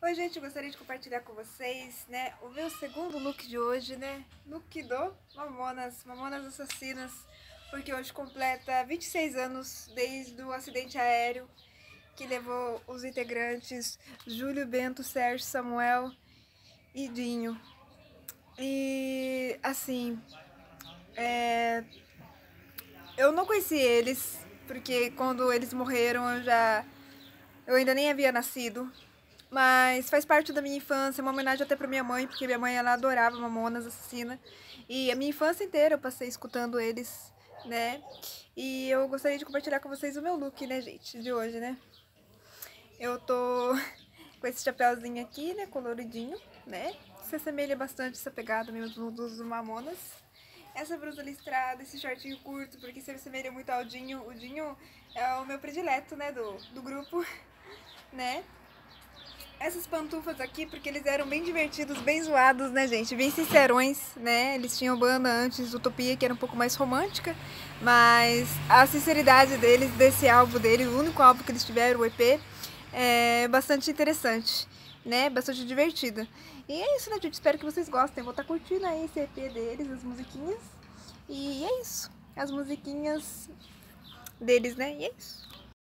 Oi gente, gostaria de compartilhar com vocês, né, o meu segundo look de hoje, né, look do Mamonas, Mamonas Assassinas, porque hoje completa 26 anos desde o acidente aéreo que levou os integrantes Júlio, Bento, Sérgio, Samuel e Dinho. E, assim, é... eu não conheci eles, porque quando eles morreram eu já... eu ainda nem havia nascido, mas faz parte da minha infância, uma homenagem até pra minha mãe, porque minha mãe ela adorava Mamonas Assassina. E a minha infância inteira eu passei escutando eles, né? E eu gostaria de compartilhar com vocês o meu look, né, gente, de hoje, né? Eu tô com esse chapéuzinho aqui, né, coloridinho, né? Se assemelha bastante essa pegada mesmo dos Mamonas. Essa blusa listrada, esse shortinho curto, porque se assemelha muito ao Dinho. O Dinho é o meu predileto, né, do, do grupo, né? Essas pantufas aqui, porque eles eram bem divertidos, bem zoados, né, gente? Bem sincerões, né? Eles tinham banda antes, Utopia, que era um pouco mais romântica, mas a sinceridade deles, desse álbum dele, o único álbum que eles tiveram, o EP, é bastante interessante, né? Bastante divertida. E é isso, né, gente? Espero que vocês gostem. vou estar tá curtindo aí esse EP deles, as musiquinhas. E é isso. As musiquinhas deles, né? E é isso.